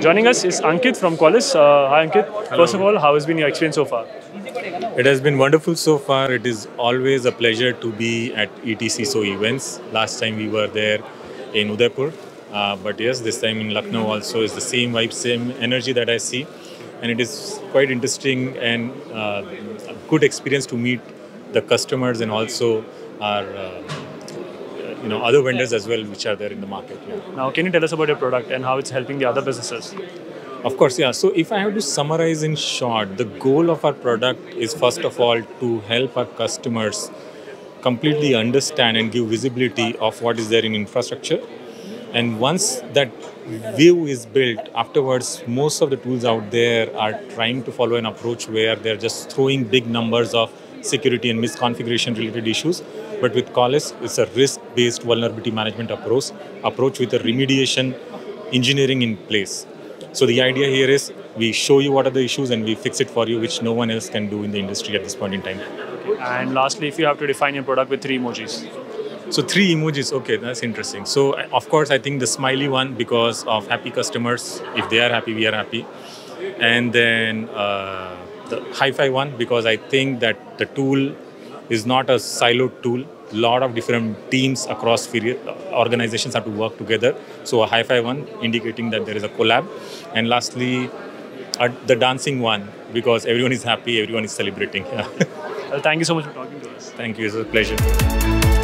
Joining us is Ankit from Qualys. Uh, hi Ankit. Hello. First of all, how has been your experience so far? It has been wonderful so far. It is always a pleasure to be at ETCISO events. Last time we were there in Udaipur. Uh, but yes, this time in Lucknow also is the same vibe, same energy that I see. And it is quite interesting and uh, a good experience to meet the customers and also our uh, you know other vendors as well which are there in the market. Yeah. Now, can you tell us about your product and how it's helping the other businesses? Of course, yeah. So if I have to summarize in short, the goal of our product is first of all to help our customers completely understand and give visibility of what is there in infrastructure. And once that view is built, afterwards, most of the tools out there are trying to follow an approach where they're just throwing big numbers of security and misconfiguration related issues. But with Qualys, it's a risk-based vulnerability management approach, approach with a remediation engineering in place. So the idea here is we show you what are the issues and we fix it for you, which no one else can do in the industry at this point in time. And lastly, if you have to define your product with three emojis. So three emojis, okay, that's interesting. So of course, I think the smiley one because of happy customers. If they are happy, we are happy. And then uh, the hi-fi one because I think that the tool is not a siloed tool. A lot of different teams across organizations have to work together. So a hi-fi one indicating that there is a collab. And lastly, uh, the dancing one because everyone is happy, everyone is celebrating. well, thank you so much for talking to us. Thank you. It's a pleasure.